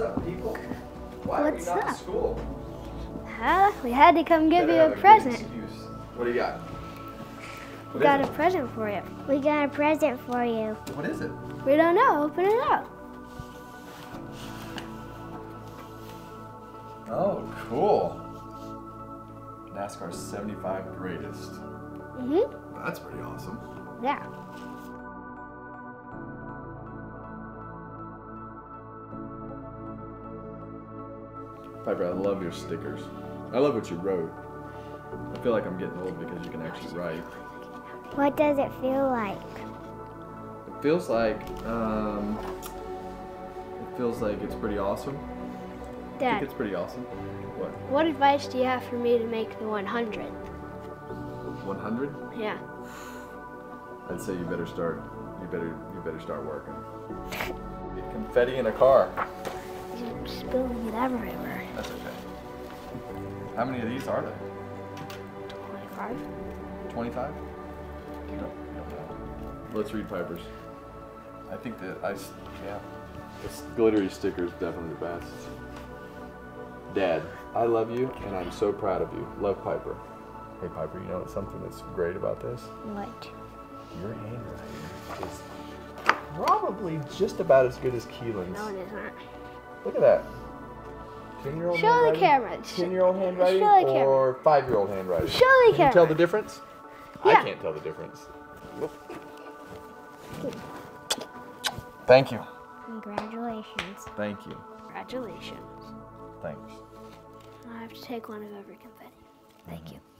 What's up, people? Why What's are you not up? in school? Huh? We had to come give Better you a present. What do you got? We got is a present for you. We got a present for you. What is it? We don't know. Open it up. Oh, cool. NASCAR's 75 greatest. Mhm. That's pretty awesome. Yeah. Piper, I love your stickers. I love what you wrote. I feel like I'm getting old because you can actually write. What does it feel like? It feels like, um, it feels like it's pretty awesome. I think Dad, it's pretty awesome. What? what advice do you have for me to make the 100? 100? Yeah. I'd say you better start. You better. You better start working. Get confetti in a car. You're spilling it everywhere. That's okay. How many of these are there? 25? 25? You don't, you don't know. Let's read Piper's. I think that I, yeah. This glittery sticker is definitely the best. Dad, I love you and I'm so proud of you. Love Piper. Hey Piper, you know something that's great about this? What? Your handwriting is probably just about as good as Keelan's. No, it isn't. Look at that. 10 year old Show the camera. 10 year old handwriting Show the camera. or 5 year old handwriting? Show the Can you tell the difference? Yeah. I can't tell the difference. Thank you. Congratulations. Thank you. Congratulations. Thanks. I have to take one of every confetti. Thank mm-hmm. you. Bye.